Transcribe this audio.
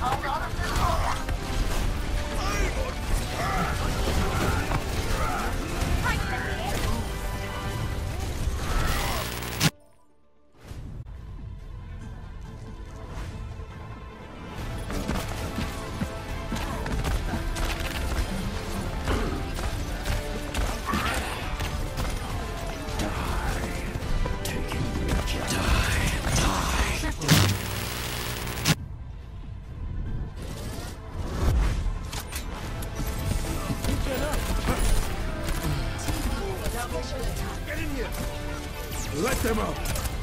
Hold on. Let them out!